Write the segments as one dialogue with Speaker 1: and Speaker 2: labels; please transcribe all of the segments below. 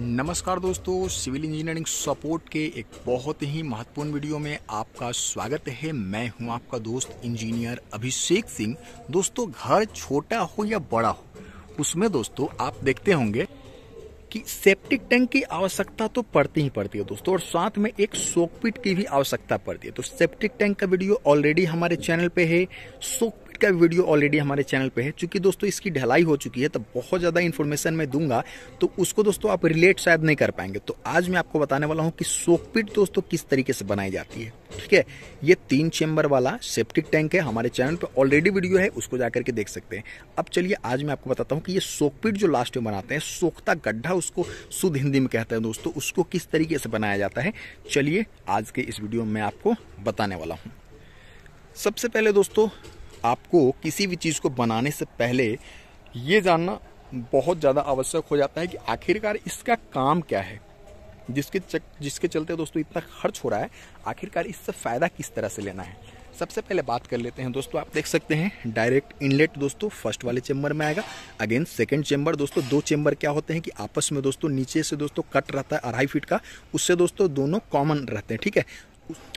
Speaker 1: नमस्कार दोस्तों, civil engineering support के एक बहुत ही महत्वपूर्ण वीडियो में आपका स्वागत है। मैं हूँ आपका दोस्त इंजीनियर अभिषेक सिंह। दोस्तों, घर छोटा हो या बड़ा हो, उसमें दोस्तों आप देखते होंगे कि सेप्टिक टैंक की आवश्यकता तो पड़ती ही पड़ती है दोस्तों, और साथ में एक सोकपिट की भी आवश्यकता पड़ती है। तो सेप्टिक टैंक का वीडियो ऑलरेडी हमारे चैनल पे है। सोक का वीडियो ऑलरेडी हमारे चैनल पे है। क्योंकि दोस्तों इसकी ढलाई हो चुकी है तो बहुत ज़्यादा इन्फॉर्मेशन मैं दूँगा। तो उसको दोस्तों आप रिलेट शायद नहीं कर पाएँगे। तो आज मैं आपको बताने वाला हूँ कि सोकपिट दोस्तों किस तरीके से बनाई जाती है। ठीक है? ये तीन चेम्बर वाला सेप्टिक टैंक है, हमारे चैनल पर ऑलरेडी वीडियो है, उसको जाकर के देख सकते हैं। अब चलिए, आज मैं आपको बताता हूँ कि ये सोकपिट जो लास्ट में बनाते हैं, सोखता गड्ढा उसको शुद्ध हिंदी में कहते हैं दोस्तों, उसको किस तरीके से बनाया जाता है। चलिए, आज के इस वीडियो में आपको बताने वाला हूँ। सबसे पहले दोस्तों आपको किसी भी चीज़ को बनाने से पहले ये जानना बहुत ज़्यादा आवश्यक हो जाता है कि आखिरकार इसका काम क्या है। जिसके चक, जिसके चलते दोस्तों इतना खर्च हो रहा है आखिरकार इससे फ़ायदा किस तरह से लेना है? सबसे पहले बात कर लेते हैं दोस्तों आप देख सकते हैं डायरेक्ट इनलेट दोस्तों फ़र्स्ट वाले चेंबर में आएगा। अगेन सेकंड चेंबर दोस्तों दो चेंबर क्या होते हैं कि आपस में दोस्तों नीचे से दोस्तों कट रहता है अढ़ाई फीट का उससे दोस्तों दोनों कॉमन रहते हैं ठीक है?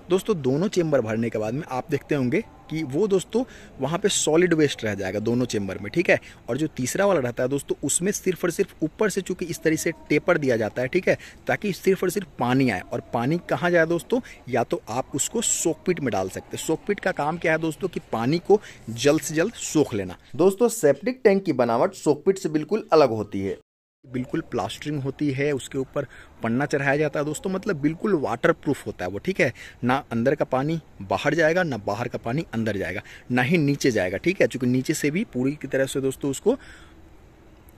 Speaker 1: दोस्तों, दोनों चेंबर भरने के बाद में आप देखते होंगे कि वो दोस्तों वहाँ पे सॉलिड वेस्ट रह जाएगा दोनों चेंबर में, ठीक है? और जो तीसरा वाला रहता है दोस्तों, उसमें सिर्फ़ और सिर्फ़ ऊपर से चूँकि इस तरह से टेपर दिया जाता है, ठीक है? ताकि सिर्फ़ और सिर्फ़ पानी आए। और पानी कहाँ जाए दोस्तों? या तो आप उसको सोकपिट में डाल सकते हैं। सोकपिट का काम क्या है दोस्तों? कि पानी को जल्द से जल्द सोख लेना।
Speaker 2: दोस्तों सेप्टिक टैंक की बनावट सोकपिट से बिल्कुल अलग होती है।
Speaker 1: बिल्कुल प्लास्टरिंग होती है, उसके ऊपर पन्ना चढ़ाया जाता है दोस्तों मतलब बिल्कुल वाटर प्रूफ होता है वो, ठीक है? ना अंदर का पानी बाहर जाएगा, ना बाहर का पानी अंदर जाएगा, ना ही नीचे जाएगा, ठीक है? चूँकि नीचे से भी पूरी की तरह से दोस्तों उसको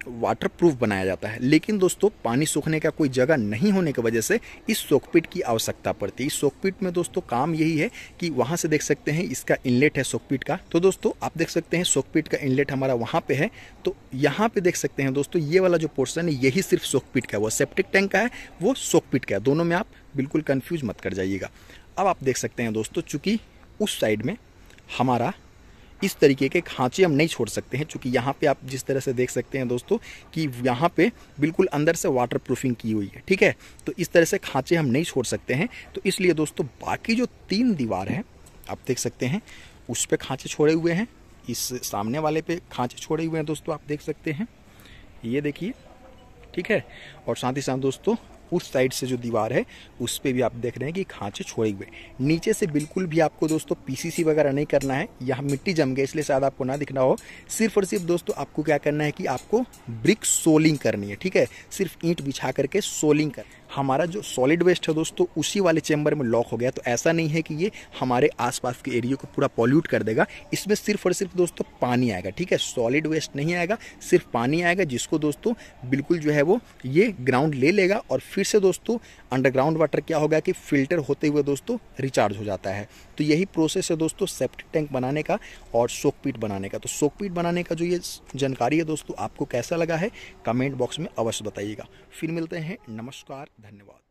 Speaker 1: वाटर प्रूफ बनाया जाता है। लेकिन दोस्तों, पानी सूखने का कोई जगह नहीं होने की वजह से इस सोकपिट की आवश्यकता पड़ती है। इस सोकपिट में दोस्तों, काम यही है कि वहाँ से देख सकते हैं इसका इनलेट है सोकपिट का। तो दोस्तों, आप देख सकते हैं सोकपिट का इनलेट हमारा वहाँ पे है। तो यहाँ पे देख सकते हैं दोस्तों, ये वाला जो पोर्सन है, यही सिर्फ़ सोकपिट का है। वो सेप्टिक टैंक का है, वो सोकपिट का है। दोनों में आप बिल्कुल कन्फ्यूज़ मत कर जाइएगा। अब आप देख सकते हैं दोस्तों, चूँकि उस साइड में हमारा इस तरीके के खांचे हम नहीं छोड़ सकते हैं, चूँकि यहाँ पे आप जिस तरह से देख सकते हैं दोस्तों कि यहाँ पे बिल्कुल अंदर से वाटर प्रूफिंग की हुई है, ठीक है? तो इस तरह से खांचे हम नहीं छोड़ सकते हैं। तो इसलिए दोस्तों बाकी जो तीन दीवार हैं, आप देख सकते हैं, उस पर खाँचे छोड़े हुए हैं, इस सामने वाले पे खाँचे छोड़े हुए हैं दोस्तों, आप देख सकते हैं। ये देखिए, ठीक है? और साथ ही साथ दोस्तों उस साइड से जो दीवार है, उस पर भी आप देख रहे हैं कि खांचे छोड़े हुए नीचे से बिल्कुल भी आपको दोस्तों पीसीसी वगैरह नहीं करना है। यहाँ मिट्टी जम गई, इसलिए शायद आपको ना दिखना हो। सिर्फ़ और सिर्फ़ दोस्तों आपको क्या करना है कि आपको ब्रिक सोलिंग करनी है, ठीक है? सिर्फ़ ईंट बिछा करके सोलिंग कर। हमारा जो सॉलिड वेस्ट है दोस्तों, उसी वाले चैम्बर में लॉक हो गया। तो ऐसा नहीं है कि ये हमारे आसपास के एरिया को पूरा पॉल्यूट कर देगा। इसमें सिर्फ़ और सिर्फ़ दोस्तों पानी आएगा, ठीक है? सॉलिड वेस्ट नहीं आएगा, सिर्फ़ पानी आएगा, जिसको दोस्तों बिल्कुल जो है वो ये ग्राउंड ले लेगा और फिर से दोस्तों अंडरग्राउंड वाटर क्या होगा कि फ़िल्टर होते हुए दोस्तों रिचार्ज हो जाता है। तो यही प्रोसेस है दोस्तों सेप्टिक टैंक बनाने का और सोकपीट बनाने का। तो सोकपीट बनाने का जो ये जानकारी है दोस्तों, आपको कैसा लगा है कमेंट बॉक्स में अवश्य बताइएगा। फिर मिलते हैं, नमस्कार, धन्यवाद।